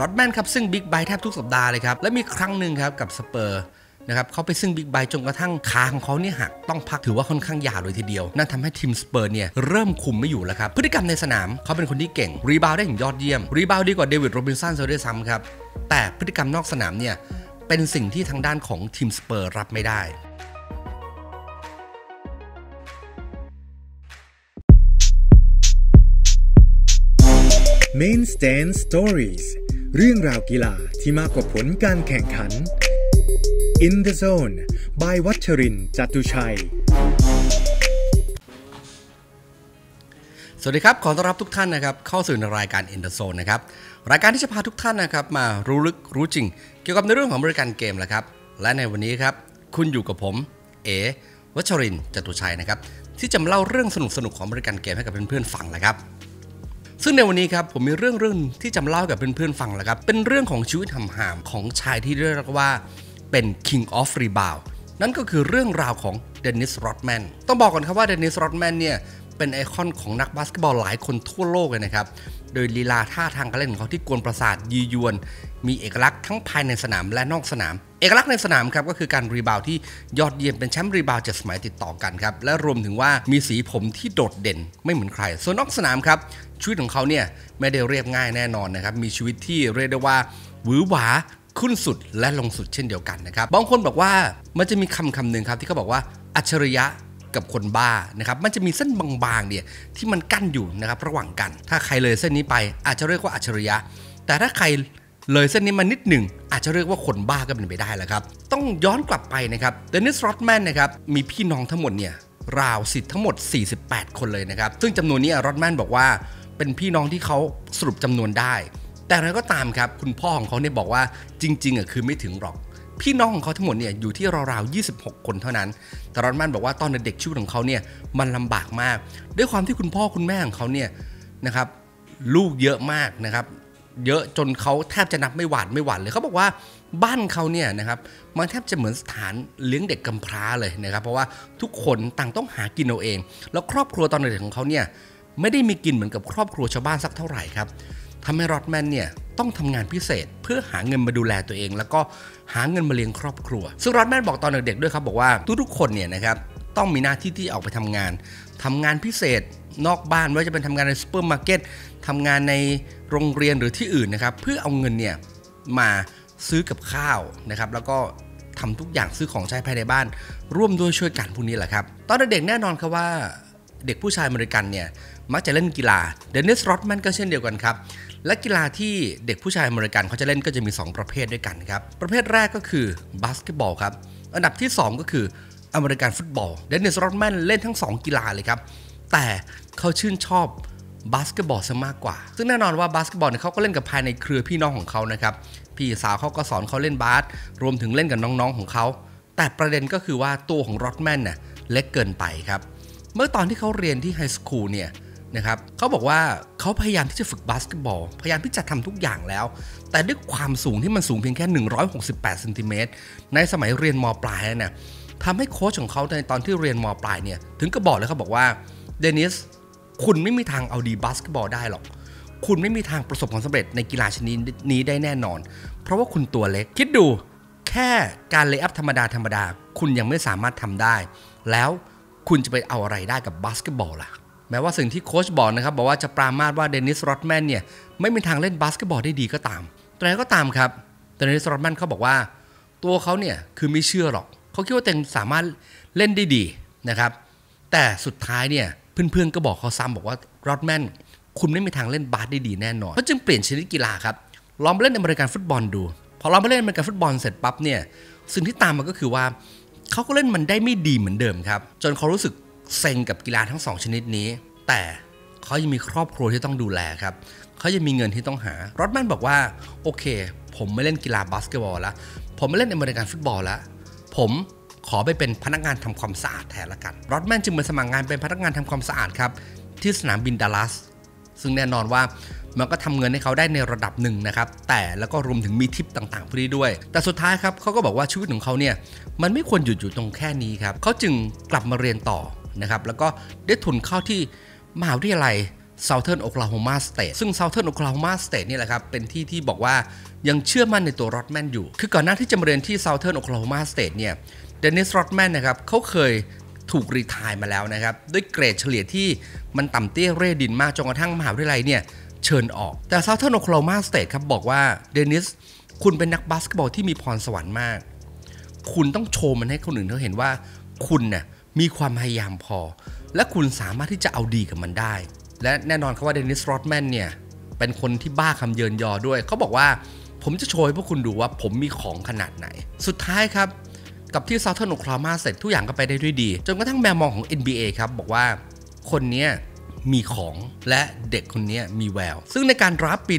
รอดแมนครับซิ่งบิ๊กไบค์แทบทุกสัปดาห์เลยครับ และมีครั้งหนึ่งครับกับสเปอร์นะครับเขาไปซิ่งบิ๊กไบค์จนกระทั่งขาของเขาเนี่ยหักต้องพักถือว่าค่อนข้างยาวเลยทีเดียว นั่นทำให้ทีมสเปอร์เนี่ยเริ่มคุมไม่อยู่แล้วครับ พฤติกรรมในสนามเขาเป็นคนที่เก่ง รีบาวด์ได้อย่างยอดเยี่ยม รีบาวด์ดีกว่าเดวิดโรบินสันซะด้วยซ้ำครับ แต่พฤติกรรมนอกสนามเนี่ยเป็นสิ่งที่ทางด้านของทีมสเปอร์รับไม่ได้ Main Stand Stories เรื่องราวกีฬาที่มากกว่าผลการแข่งขัน In the Zone by วัชรินทร์จตุชัย สวัสดีครับ ขอต้อนรับทุกท่านนะครับ เข้าสู่ในรายการ In the Zone นะครับ รายการที่จะพาทุกท่านนะครับ มารู้ลึกรู้จริง เกี่ยวกับในเรื่องของบริการเกมแหละครับ และในวันนี้ครับ คุณอยู่กับผม เอ วัชรินทร์จตุชัยนะครับ ที่จะมาเล่าเรื่องสนุกๆของวงการเกมให้กับเพื่อนๆฟังแหละครับ ซึ่งในวันนี้ครับผมมีเรื่องเรื่องที่จะมาเล่าให้กับเพื่อนๆฟังแหละครับ เป็นเรื่องของชีวิตห่ามๆของชายที่เรียกว่าเป็น King of Rebound นั่นก็คือเรื่องราวของเดนิสรอดแมนต้องบอกก่อนครับว่าเดนิสรอดแมนเนี่ยเป็นไอคอนของนักบาสเกตบอลหลายคนทั่วโลกเลยนะครับ โดยลีลาท่าทางการเล่นของเขาที่กวนประสาทยียวน มีเอกลักษณ์ทั้งภายในสนามและนอกสนาม เอกลักษณ์ในสนามครับก็คือการรีบาวด์ที่ยอดเยี่ยมเป็นแชมป์รีบาวด์เจ็ดสมัยติดต่อกันครับและรวมถึงว่ามีสีผมที่โดดเด่นไม่เหมือนใคร ส่วนนอกสนามครับชีวิตของเขาเนี่ยไม่ได้เรียบง่ายแน่นอนนะครับมีชีวิตที่เรียกได้ว่าหวือหวาขึ้นสุดและลงสุดเช่นเดียวกันนะครับบางคนบอกว่ามันจะมีคำคำหนึ่งครับที่เขาบอกว่าอัจฉริยะกับคนบ้านะครับมันจะมีเส้นบางๆเนี่ยที่มันกั้นอยู่นะครับระหว่างกัน ถ้าใครเลยเส้นนี้ไปอาจจะเรียกว่าอัจฉริยะ แต่ถ้าใคร เลยเส้นนี้มานิดหนึ่ง อาจจะเรียกว่าคนบ้าก็เป็นไปได้แหละครับ ต้องย้อนกลับไปนะครับเดนิสรอดแมนนะครับมีพี่น้องทั้งหมดเนี่ยราวสิทธิ์ทั้งหมด 48 คนเลยนะครับ ซึ่งจำนวนนี้รอดแมนบอกว่าเป็นพี่น้องที่เขาสรุปจำนวนได้ แต่อะไรก็ตามครับคุณพ่อของเขาเนี่ยบอกว่าจริงๆอะคือไม่ถึงหรอกพี่น้องของเขาทั้งหมดเนี่ยอยู่ที่ราวๆ26 คนเท่านั้น แต่รอนแมนบอกว่าตอนเด็กชีวิตของเขาเนี่ยมันลำบากมาก ด้วยความที่คุณพ่อคุณแม่ของเขาเนี่ยนะครับลูกเยอะมากนะครับ เยอะจนเขาแทบจะนับไม่หวาดไม่หวานเลยเขาบอกว่าบ้านเขาเนี่ยนะครับมันแทบจะเหมือนสถานเลี้ยงเด็กกำพร้าเลยนะครับ เพราะว่าทุกคนต่างต้องหากินเอาเอง แล้วครอบครัวตอนเด็กของเขาเนี่ยไม่ได้มีกินเหมือนกับครอบครัวชาวบ้านสักเท่าไหร่ครับทำให้รอดแมนเนี่ยต้องทำงานพิเศษเพื่อหาเงินมาดูแลตัวเอง แล้วก็หาเงินมาเลี้ยงครอบครัว ซึ่งรอดแมนบอกตอนเด็กๆด้วยครับบอกว่าทุกๆคนเนี่ยนะครับต้องมีหน้าที่ที่ออกไปทำงานทำงานพิเศษนอกบ้านไม่ว่าจะเป็นทำงานในซูเปอร์มาร์เก็ต ทำงานในโรงเรียนหรือที่อื่นนะครับ เพื่อเอาเงินเนี่ยมาซื้อกับข้าวนะครับ แล้วก็ทำทุกอย่างซื้อของใช้ภายในบ้าน ร่วมด้วยช่วยกันพวกนี้แหละครับ ตอนเด็กๆแน่นอนครับว่าเด็กผู้ชายอเมริกันเนี่ยมักจะเล่นกีฬาเดนนิสรอดแมนก็เช่นเดียวกันครับ และกีฬาที่เด็กผู้ชายอเมริกันเขาจะเล่นก็จะมี 2 ประเภทด้วยกันครับ ประเภทแรกก็คือบาสเกตบอลครับ อันดับที่ 2 ก็คืออเมริกันฟุตบอลเดนิสรอดแมนเล่นทั้ง 2 กีฬาเลยครับ แต่เขาชื่นชอบ บาสเกตบอลซะมากกว่า ซึ่งแน่นอนว่าบาสเกตบอลเนี่ยเขาก็เล่นกับภายในเครือพี่น้องของเขานะครับ พี่สาวเขาก็สอนเขาเล่นบาส รวมถึงเล่นกับน้องๆของเขา แต่ประเด็นก็คือว่าตัวของรอดแมนน่ะเล็กเกินไปครับ เมื่อตอนที่เขาเรียนที่ high school เนี่ยนะครับเขาบอกว่าเขาพยายามที่จะฝึกบาสเกตบอล พยายามที่จะทำทุกอย่างแล้ว แต่ด้วยความสูงที่มันสูงเพียงแค่ 168เซนติเมตรในสมัยเรียนมปลายเนี่ยทำให้โค้ชของเขาในตอนที่เรียนมปลายเนี่ยถึงก็บอกเลยเขาบอกว่าเดนิส คุณไม่มีทางเอาดีบาสเกตบอลได้หรอก คุณไม่มีทางประสบความสำเร็จในกีฬาชนิดนี้ได้แน่นอน เพราะว่าคุณตัวเล็ก คิดดู แค่การ lay up ธรรมดาธรรมดา คุณยังไม่สามารถทำได้ แล้วคุณจะไปเอาอะไรได้กับบาสเกตบอลล่ะ แม้ว่าสิ่งที่โค้ชบอกนะครับ บอกว่าจะปรามาสว่าเดนิสรอดแมนเนี่ยไม่มีทางเล่นบาสเกตบอลได้ดีก็ตาม แต่ก็ตามครับเดนิสรอดแมนเขาบอกว่า ตัวเขาเนี่ยคือไม่เชื่อหรอกเขาคิดว่าตัวเองสามารถเล่นได้ดีนะครับ แต่สุดท้ายเนี่ย เพื่อนๆก็บอกเขาซ้ำบอกว่ารอดแมนคุณไม่มีทางเล่นบาสได้ดีแน่นอนเขาจึงเปลี่ยนชนิดกีฬาครับลองไปเล่นอเมริกันฟุตบอลดู พอเราไปเล่นอเมริกันฟุตบอลเสร็จปั๊บเนี่ยสิ่งที่ตามมาก็คือว่าเขาก็เล่นมันได้ไม่ดีเหมือนเดิมครับ จนเขารู้สึกเซ็งกับกีฬาทั้งสองชนิดนี้ แต่เขายังมีครอบครัวที่ต้องดูแลครับเขายังมีเงินที่ต้องหารอดแมนบอกว่าโอเค ผมไม่เล่นกีฬาบาสเกตบอลแล้วผมไม่เล่นอเมริกันฟุตบอลแล้วผม ขอไปเป็นพนักงานทำความสะอาดแทนละกันรอดแมนจึงมาสมัครงานเป็นพนักงานทำความสะอาดครับที่สนามบินดัลลัสซึ่งแน่นอนว่ามันก็ทำเงินให้เขาได้ในระดับหนึ่งนะครับ แต่แล้วก็รวมถึงมีทิปต่างๆพวกนี้ด้วย แต่สุดท้ายครับเขาก็บอกว่าชีวิตของเขาเนี่ยมันไม่ควรหยุดอยู่ตรงแค่นี้ครับเขาจึงกลับมาเรียนต่อนะครับ แล้วก็ได้ทุนเข้าที่มหาวิทยาลัย Southern Oklahoma State ซึ่ง Southern Oklahoma State นี่แหละครับ เป็นที่ที่บอกว่ายังเชื่อมั่นในตัวรอดแมนอยู่ คือก่อนหน้าที่จะมาเรียนที่ Southern Oklahoma State เนี่ย เดนิสรอดแมนนะครับเขาเคยถูก retire มาแล้วนะครับ ด้วยเกรดเฉลี่ยที่มันต่ำเตี้ยเรี่ยดินมากจนกระทั่งมหาวิทยาลัยเนี่ยเชิญออก แต่ Southern Oklahoma State ครับบอกว่าเดนิสคุณเป็นนักบาสเกตบอลที่มีพรสวรรค์มาก คุณต้องโชว์มันให้คนอื่นเขาเห็นว่า คุณเนี่ยมีความพยายามพอ และคุณสามารถที่จะเอาดีกับมันได้ และแน่นอนครับว่าเดนิสโรดแมนเนี่ยเป็นคนที่บ้าคำเยินยอด้วย เขาบอกว่าผมจะโชว์ให้พวกคุณดูว่าผมมีของขนาดไหน สุดท้ายครับ กับที่ Southern Oklahoma เสร็จทุกอย่างก็ไปได้ด้วยดี จนกระทั่งแมวมองของ NBA ครับ บอกว่าคนนี้มีของและเด็กคนนี้มีแวว ซึ่งในการ draft ปี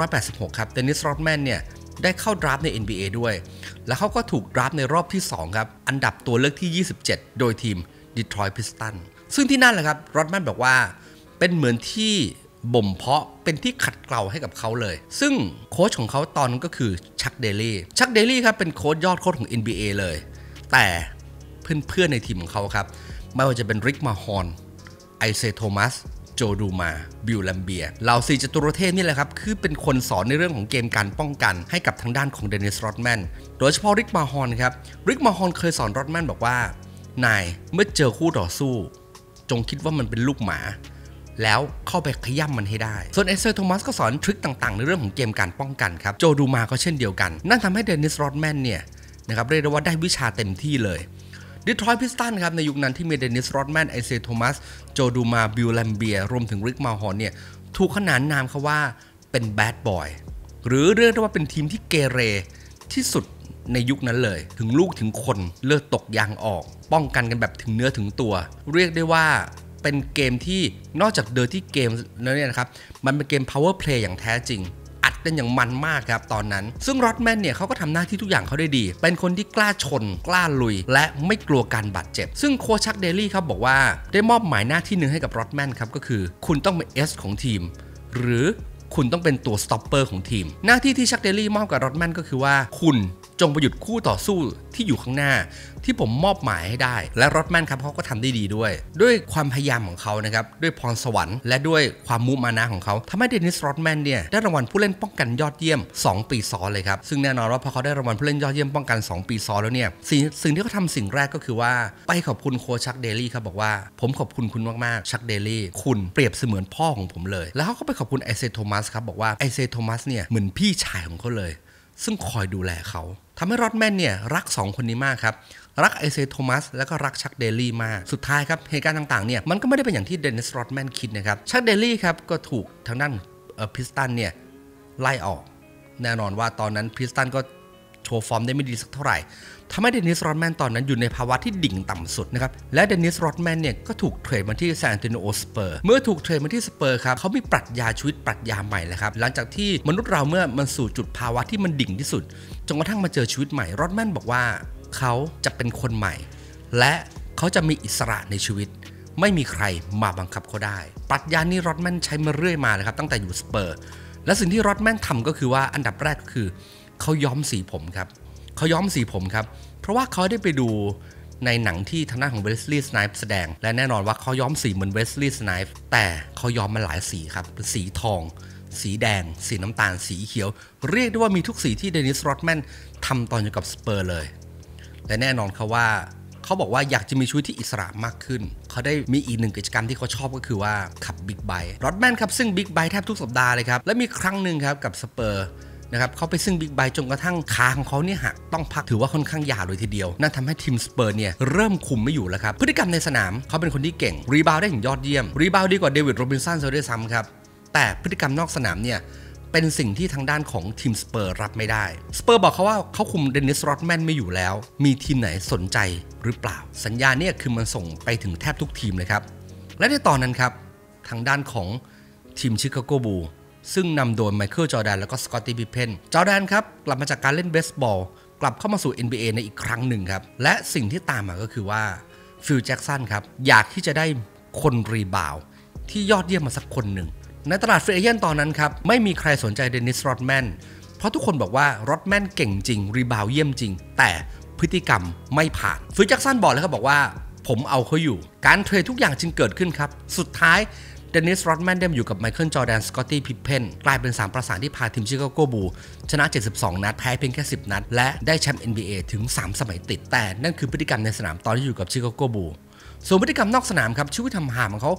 1986 ครับเดนิสโรดแมนเนี่ยได้เข้า draft ใน NBA ด้วย แล้วเขาก็ถูก draft ในรอบที่ 2 ครับ อันดับตัวเลือกที่ 27 โดยทีม Detroit Pistons ซึ่งที่นั่นแหละครับรอดแมนบอกว่าเป็นเหมือนที่ บ่มเพาะเป็นที่ขัดเกลาให้กับเขาเลย ซึ่งโค้ชของเขาตอนนั้นก็คือชักเดลี่ชักเดลี่ครับเป็นโค้ชยอดโค้ชของ NBA เลย แต่เพื่อนๆในทีมของเขาครับ ไม่ว่าจะเป็นริกมาฮอนไอเซอาห์โทมัสโจดูมาร์ส บิลแลมเบียร์เหล่าสี่จตุรเทพนี่แหละครับ คือเป็นคนสอนในเรื่องของเกมการป้องกัน ให้กับทางด้านของเดนิสรอดแมน โดยเฉพาะริกมาฮอนครับ ริกมาฮอนเคยสอนรอดแมนบอกว่า นายเมื่อเจอคู่ต่อสู้ จงคิดว่ามันเป็นลูกหมา แล้วเข้าไปขย้ำมันให้ได้ ส่วนไอเซอาห์โทมัสก็สอน trick ต่างๆ ในเรื่องของเกมการป้องกันครับ โจดูมาร์สก็เช่นเดียวกัน นั่นทำให้เดนิสรอดแมนเนี่ยนะครับเรียกได้ว่าได้วิชาเต็มที่เลย Detroit Pistons ครับในยุคนั้นที่มีเดนิสรอดแมนไอเซอาห์โทมัสโจดูมาร์สบิลแลมเบียร์รวมถึงริกมาฮอนเนี่ยถูกขนานนามเขาว่าเป็น bad boy หรือเรียกได้ว่าเป็นทีมที่เกเรที่สุดในยุคนั้นเลย ถึงลูกถึงคนเลือดตกยางออก ป้องกันกันแบบถึงเนื้อถึงตัว เรียกได้ว่า เป็นเกมที่นอกจาก dirty game แล้วเนี่ยนะครับ มันเป็นเกม power play อย่างแท้จริง อัดกันอย่างมันมากครับตอนนั้น ซึ่งรอดแมนเนี่ยเขาก็ทำหน้าที่ทุกอย่างเขาได้ดี เป็นคนที่กล้าชน กล้าลุย และไม่กลัวการบาดเจ็บ ซึ่งโค้ชชักเดลี่ครับบอกว่าได้มอบหมายหน้าที่หนึ่งให้กับรอดแมนครับก็คือ คุณต้องเป็น ace ของทีม หรือคุณต้องเป็นตัว stopper ของทีม หน้าที่ที่ชักเดลี่มอบกับรอดแมนก็คือว่าคุณ จงไปหยุดคู่ต่อสู้ที่อยู่ข้างหน้า ที่ผมมอบหมายให้ได้ และรอดแมนครับเขาก็ทำได้ดีด้วย ด้วยความพยายามของเขานะครับด้วยพรสวรรค์และด้วยความมุมานะของเขาทำให้เดนิสรอดแมนเนี่ยได้รางวัลผู้เล่นป้องกันยอดเยี่ยม 2 ปีซ้อนเลยครับซึ่งแน่นอนว่าพอเขาได้รางวัลผู้เล่นยอดเยี่ยมป้องกัน 2 ปีซ้อนแล้วเนี่ยสิ่งสิ่งที่เขาทำสิ่งแรกก็คือว่าไปขอบคุณโค้ชชักเดลี่ครับบอกว่า ผมขอบคุณคุณมากๆชักเดลี่คุณเปรียบเสมือนพ่อของผมเลย แล้วเขาก็ไปขอบคุณไอเซอาห์โทมัสครับบอกว่าไอเซอาห์โทมัสเนี่ยเหมือนพี่ชายของเขาเลย ซึ่งคอยดูแลเขา ทำให้รอดแมนเนี่ยรัก 2 คนนี้มากครับ รักไอเซอาห์โทมัสแล้วก็รักชักเดลี่มาก สุดท้ายครับเหตุการณ์ต่างๆเนี่ยมันก็ไม่ได้เป็นอย่างที่เดนิสรอดแมนคิดนะครับชักเดลี่ครับก็ถูกทางด้าน Pistons เนี่ยไล่ออก แน่นอนว่าตอนนั้น Pistons ก็ โชว์ฟอร์มได้ไม่ดีสักเท่าไหร่ทำให้เดนิสรอดแมนตอนนั้นอยู่ในภาวะที่ดิ่งต่ำสุดนะครับ และเดนิสรอดแมนเนี่ยก็ถูก trade มาที่ San Antonio Spurs เมื่อถูก trade มาที่สเปอร์ครับเขามีปรัชญาชีวิตปรัชญาใหม่เลยครับ หลังจากที่มนุษย์เราเมื่อมันสู่จุดภาวะที่มันดิ่งที่สุด จนกระทั่งมาเจอชีวิตใหม่ รอดแมนบอกว่าเขาจะเป็นคนใหม่ และเขาจะมีอิสระในชีวิต ไม่มีใครมาบังคับเขาได้ ปรัชญานี้รอดแมนใช้มาเรื่อยมาเลยครับตั้งแต่อยู่สเปอร์ และสิ่งที่รอดแมนทำก็คือว่าอันดับแรกก็คือ เขาย้อมสีผมครับเขาย้อมสีผมครับ เพราะว่าเขาได้ไปดูในหนังที่ทางด้านของเวสลีย์สไนปส์แสดง และแน่นอนว่าเขาย้อมสีเหมือนเวสลีย์สไนปส์แต่เขาย้อมมาหลายสีครับสีทอง สีแดง สีน้ำตาล สีเขียว เรียกได้ว่ามีทุกสีที่เดนิสโรดแมนทำตอนอยู่กับสเปอร์เลย และแน่นอนเขาว่าเขาบอกว่าอยากจะมีชีวิตที่อิสระมากขึ้น เขาได้มีอีกหนึ่งกิจกรรมที่เขาชอบก็คือว่าขับบิ๊กไบค์รอดแมนครับซิ่งบิ๊กไบค์แทบทุกสัปดาห์เลยครับ และมีครั้งหนึ่งครับกับสเปอร์ นะครับเขาไปซิ่งบิ๊กไบค์จนกระทั่งขาของเขาเนี่ยหักต้องพักถือว่าค่อนข้างยาวเลยทีเดียว นั่นทำให้ทีมสเปอร์เนี่ยเริ่มคุมไม่อยู่แล้วครับ พฤติกรรมในสนามเขาเป็นคนที่เก่ง rebound ได้อย่างยอดเยี่ยม rebound ดีกว่าเดวิดโรบินสันซะด้วยซ้ำครับ แต่พฤติกรรมนอกสนามเนี่ยเป็นสิ่งที่ทางด้านของทีมสเปอร์รับไม่ได้ สเปอร์บอกเขาว่าเขาคุมเดนิสโรดแมนไม่อยู่แล้ว มีทีมไหนสนใจหรือเปล่า สัญญาณเนี่ยคือมันส่งไปถึงแทบทุกทีมเลยครับ และในตอนนั้นครับทางด้านของทีม Chicago Bulls ซึ่งนำโดยไมเคิลจอร์แดนแล้วก็สกอตตี้พิพเพนจอร์แดนครับกลับมาจากการเล่นเบสบอล กลับเข้ามาสู่ NBA ในอีกครั้งหนึ่งครับ และสิ่งที่ตามมาก็คือว่าฟิลแจ็กสันครับ อยากที่จะได้คน rebound ที่ยอดเยี่ยมมาสักคนหนึ่ง ในตลาด free agent ตอนนั้นครับ ไม่มีใครสนใจเดนิสโรดแมนเพราะทุกคนบอกว่ารอดแมนเก่งจริง rebound เยี่ยมจริง แต่พฤติกรรมไม่ผ่านฟิลแจ็กสันบอกเลยครับบอกว่า ผมเอาเขาอยู่ การ trade ทุกอย่างจึงเกิดขึ้นครับ สุดท้าย เดนิสโรดแมนได้มาอยู่กับไมเคิลจอร์แดนสกอตตี้พิพเพนกลายเป็น 3 ประสานที่พาทีม Chicago Bulls ชนะ 72 นัด แพ้เพียงแค่ 10 นัด และได้แชมป์ NBA ถึง 3 สมัยติด แต่นั่นคือพฤติกรรมในสนามตอนที่อยู่กับ Chicago Bulls ส่วนพฤติกรรมนอกสนามครับชีวิตห่ามๆของเขา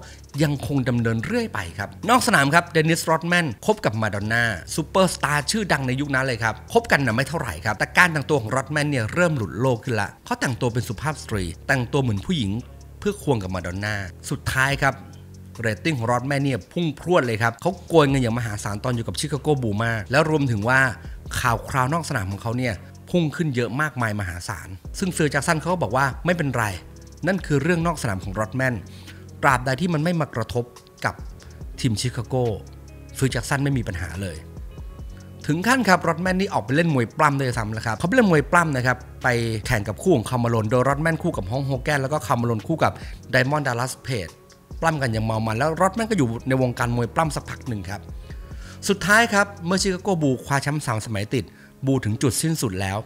ยังคงดำเนินเรื่อยไปครับ นอกสนามครับเดนิสโรดแมนคบกับมาดอนน่าซูเปอร์สตาร์ชื่อดังในยุคนั้นเลยครับคบกันนะไม่เท่าไหร่ครับ แต่การแต่งตัวของโรดแมนเนี่ยเริ่มหลุดโลกขึ้นละเขาแต่งตัวเป็นสุภาพสตรี แต่งตัวเหมือนผู้หญิงเพื่อควงกับมาดอนน่าสุดท้ายครับ เรตติ้งของรอดแมนเนี่ยพุ่งพรวดเลยครับเขาโกยเงินอย่างมหาศาลตอนอยู่กับ Chicago Bulls มาก แล้วรวมถึงว่าข่าวคราวนอกสนามของเขาเนี่ยพุ่งขึ้นเยอะมากมายมหาศาล ซึ่งฟิลแจ็กสันเขาก็บอกว่าไม่เป็นไร นั่นคือเรื่องนอกสนามของรอดแมนตราบใดที่มันไม่มากระทบกับทีมชิคาโกเซอร์แจ็คสันไม่มีปัญหาเลย ถึงขั้นครับรอดแมนนี่ออกไปเล่นมวยปล้ำด้วยซ้ำนะครับเขาไปเล่นมวยปล้ำนะครับไปแข่งกับคู่ของคาร์ลมาโลนโดยรอดแมนคู่กับฮัลค์โฮแกนแล้วก็คาร์ลมาโลนคู่กับไดมอนด์ดัลลัสเพจ ปล้ำกันอย่างเมามัน แล้วรอดแมนก็อยู่ในวงการมวยปล้ำสักพักหนึ่งครับ สุดท้ายครับ เมื่อชิคาโกบูลส์คว้าแชมป์สามสมัยติด บูลส์ถึงจุดสิ้นสุดแล้ว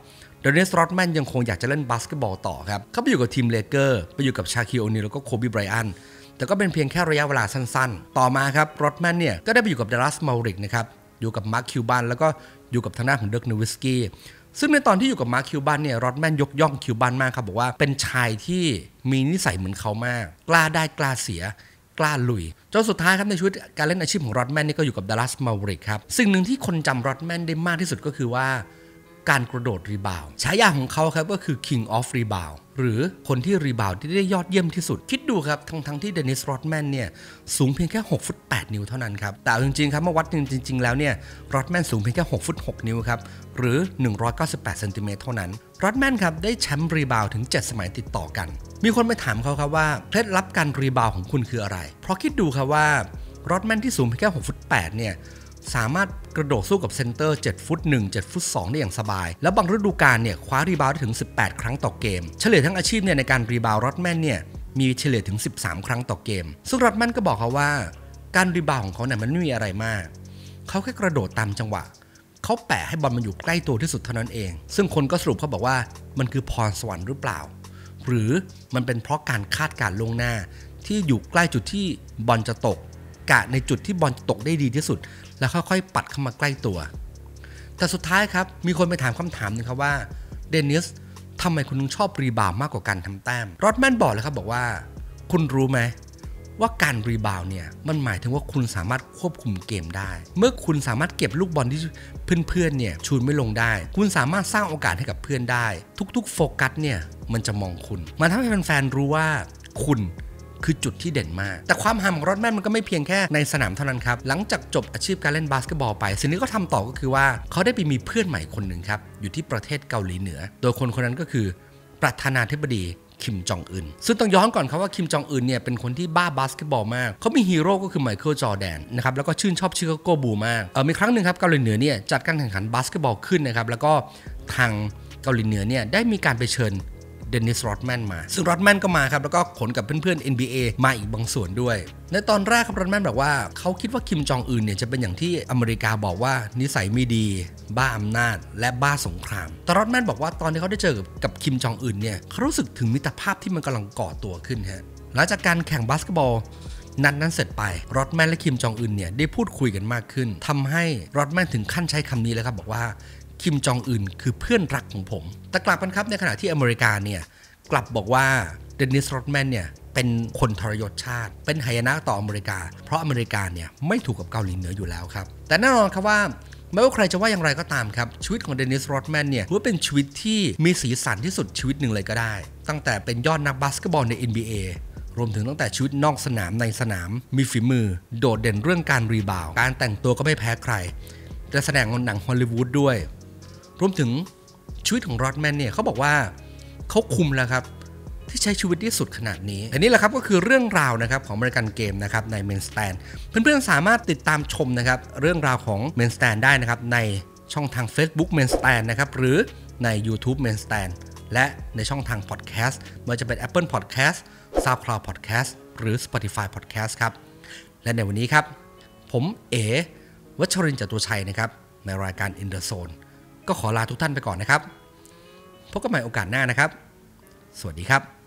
เดนิสรอดแมนยังคงอยากจะเล่นบาสเกตบอลต่อครับเขาไปอยู่กับทีมเลเกอร์ไปอยู่กับชาคิลโอนีลแล้วก็โคบีไบรอันแต่ก็เป็นเพียงแค่ระยะเวลาสั้นๆ ต่อมาครับรอดแมนเนี่ยก็ได้ไปอยู่กับดัลลัสแมฟเวอริกส์นะครับอยู่กับมาร์คคิวบันแล้วก็อยู่กับทางด้านของเดิร์กโนวิตสกี้ ซึ่งในตอนที่อยู่กับมาร์คคิวบันเนี่ยรอดแมนยกย่องคิวบันมากครับบอกว่าเป็นชายที่มีนิสัยเหมือนเขามาก กล้าได้กล้าเสียกล้าลุยจนสุดท้ายครับในชีวิตการเล่นอาชีพของรอดแมนนี่ก็อยู่กับดัลลัสแมฟเวอริกส์ครับสิ่งหนึ่งที่คนจำรอดแมนได้มากที่สุดก็คือว่า การกระโดดรีบาวด์ฉายาของเขาครับก็คือ King of Rebound หรือคนที่รีบาวด์ที่ได้ยอดเยี่ยมที่สุด คิดดูครับทั้งทั้งที่เดนิสรอดแมนเนี่ยสูงเพียงแค่6ฟุต8 นิ้วเท่านั้นครับ แต่จริงๆครับเมื่อวัดจริง ๆ แล้วเนี่ยรอดแมนสูงเพียงแค่6ฟุต6 นิ้วครับ หรือ 198เซนติเมตรเท่านั้นรอดแมนครับได้แชมป์รีบาวด์ถึง 7 สมัยติดต่อกัน มีคนไปถามเขาครับว่าเคล็ดลับการรีบาวด์ของคุณคืออะไร เพราะคิดดูครับว่ารอดแมนที่สูงเพียงแค่6ฟุต8เนี่ย สามารถกระโดดสู้กับเซนเตอร์ 7 ฟุต 1 7 ฟุต 2 ได้อย่างสบาย แล้วบางฤดูกาลเนี่ยคว้ารีบาวด์ได้ถึง 18 ครั้งต่อเกม เฉลี่ยทั้งอาชีพเนี่ยในการรีบาวด์รอดแมนเนี่ยมีเฉลี่ยถึง 13 ครั้งต่อเกม ซึ่งรอดแมนก็บอกเขาว่า การรีบาวของเขาเนี่ยมันไม่มีอะไรมาก เขาแค่กระโดดตามจังหวะ เขาแปะให้บอลมันอยู่ใกล้ตัวที่สุดเท่านั้นเอง ซึ่งคนก็สรุปเขาบอกว่ามันคือพรสวรรค์หรือเปล่า หรือมันเป็นเพราะการคาดการล่วงหน้า ที่อยู่ใกล้จุดที่บอลจะตกกะในจุดที่บอลตกได้ดีที่สุด แล้วค่อยๆ ปัดเข้ามาใกล้ตัว แต่สุดท้ายครับ มีคนไปถามคำถามหนึงครับว่าเดนิสทำไมคุณถึงชอบรีบาวด์มากกว่าการทำแต้มรอดแมนบอกเลยครับบอกว่า คุณรู้ไหมว่าการรีบาวด์เนี่ยมันหมายถึงว่าคุณสามารถควบคุมเกมได้ เมื่อคุณสามารถเก็บลูกบอลที่เพื่อนๆเนี่ยชู้ตไม่ลงได้ คุณสามารถสร้างโอกาสให้กับเพื่อนได้ ทุกๆ โฟกัสเนี่ยมันจะมองคุณ มันทำให้แฟนๆรู้ว่าคุณ คือจุดที่เด่นมาก แต่ความห่ามของรอดแมนมันก็ไม่เพียงแค่ในสนามเท่านั้นครับ หลังจากจบอาชีพการเล่นบาสเกตบอลไป สิ่งที่เขาทำต่อก็คือว่าเขาได้ไปมีเพื่อนใหม่คนหนึ่งครับ อยู่ที่ประเทศเกาหลีเหนือ โดยคนคนนั้นก็คือประธานาธิบดีคิมจองอึน ซึ่งต้องย้อนก่อนครับว่าคิมจองอึนเนี่ยเป็นคนที่บ้าบาสเกตบอลมาก เขามีฮีโร่ก็คือไมเคิลจอร์แดนนะครับ แล้วก็ชื่นชอบชิคาโกบูลส์มาก เออมีครั้งหนึ่งครับเกาหลีเหนือเนี่ยจัดการแข่งขันบาสเกตบอลขึ้นนะครับ แล้วก็ทางเกาหลีเหนือเนี่ยได้มีการไปเชิญ เดนนิสรอดแมนมา ซึ่งรอดแมนก็มาครับ แล้วก็ขนกับเพื่อนๆ NBA มาอีกบางส่วนด้วย ในตอนแรกครับรอดแมนบอกว่าเขาคิดว่าคิมจองอึนเนี่ยจะเป็นอย่างที่อเมริกาบอกว่านิสัยไม่ดี บ้าอำนาจ และบ้าสงคราม แต่รอดแมนบอกว่าตอนที่เขาได้เจอกับกับคิมจองอึนเนี่ยเขารู้สึกถึงมิตรภาพที่มันกำลังก่อตัวขึ้นฮะหลังจากการแข่งบาสเกตบอลนัดนั้นเสร็จไปรอดแมนและคิมจองอึนเนี่ยได้พูดคุยกันมากขึ้นทำให้รอดแมนถึงขั้นใช้คำนี้เลยครับบอกว่า คิมจองอึนคือเพื่อนรักของผม แต่กลับกันครับในขณะที่อเมริกาเนี่ยกลับบอกว่าเดนิสโรดแมนเนี่ยเป็นคนทรยศชาติ เป็นหายนะต่ออเมริกา เพราะอเมริกาเนี่ยไม่ถูกกับเกาหลีเหนืออยู่แล้วครับ แต่แน่นอนครับว่าไม่ว่าใครจะว่าอย่างไรก็ตามครับ ชีวิตของเดนิสโรดแมนเนี่ยถือว่าเป็นชีวิตที่มีสีสันที่สุดชีวิตหนึ่งเลยก็ได้ ตั้งแต่เป็นยอดนักบาสเกตบอลใน NBA รวมถึงตั้งแต่ชีวิตนอกสนามในสนาม มีฝีมือ โดดเด่นเรื่องการรีบาวด์การแต่งตัวก็ไม่แพ้ใครจะแสดงหนังฮอลลีวูดด้วย รวมถึงชีวิตของรอดแมนเนี่ยเขาบอกว่าเขาคุมแล้วครับที่ใช้ชีวิตที่สุดขนาดนี้แต่นี่แหละครับก็คือเรื่องราวนะครับของบริการเกมนะครับใน Main Stand เพื่อนๆสามารถติดตามชมนะครับเรื่องราวของ Main Stand ได้นะครับในช่องทาง Facebook Main Stand นะครับหรือใน YouTube Main Stand และในช่องทาง Podcast ไม่ว่าจะเป็น Apple Podcast SoundCloud Podcast หรือ Spotify Podcast ครับ และในวันนี้ครับ ผมเอ๋วัชรินจตุชัยนะครับ ในรายการ In the Zone ก็ขอลาทุกท่านไปก่อนนะครับ พบกันใหม่โอกาสหน้านะครับ สวัสดีครับ